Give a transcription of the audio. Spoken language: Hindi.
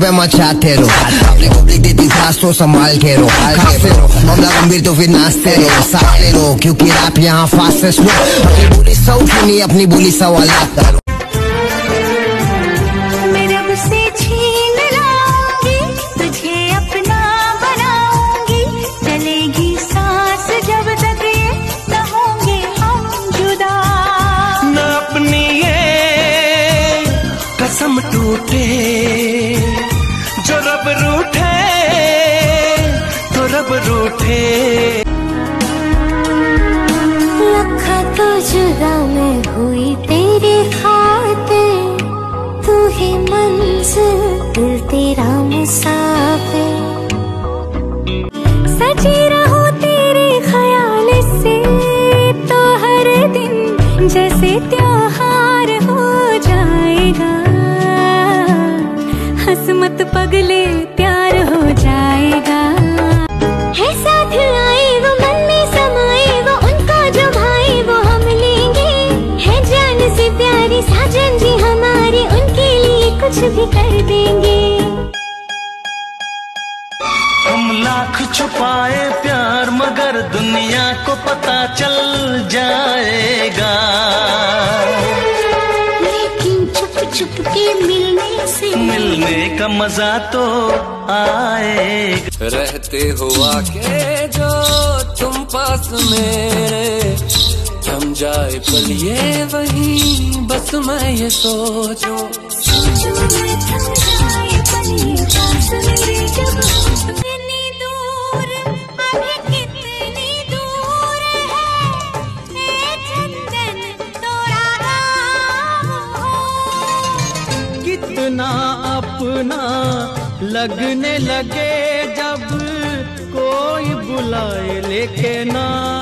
पे मचाते रहो अपने पब्लिक देती सांस तो संभाल के रो खाते रहो मामला गंभीर तो फिर नाचते रहो साथ रहो क्योंकि रैप यहाँ फास्टेस्ट लो अपनी बोली सौ सुनी अपनी बोली सवाल करो। मैं रब से छीन लाऊँगी तुझे अपना बनाऊँगी। चलेगी सांस जब तक ये न होंगे हम जुदा। न अपनी ये कसम टूटे। जो रब रूठे तो रब रूठे। लखा तो जुदा मैं हुई तेरे खातिर तू ही मंजिल दिल तेरा मुसाफिर। सजी रहूँ तेरे ख्याल से तो हर दिन जैसे त्योहार हो जाएगा। हंस मत पगले प्यार हो जाएगा। है साथ आए वो मन में समाए वो उनका जो भाई वो हम लेंगे। है जान से प्यारी साजन जी हमारे उनके लिए कुछ भी कर देंगे। हम लाख छुपाए प्यार मगर दुनिया को पता चल जाएगा। लेकिन छुप छुप के का मज़ा तो आए रहते हुआ के जो तुम पास मेरे। थम जाए पल ये वही बस मैं ये सोचूं। सोचो मैं जाए पली कितना अपना लगने लगे जब कोई बुलाए लेके ना।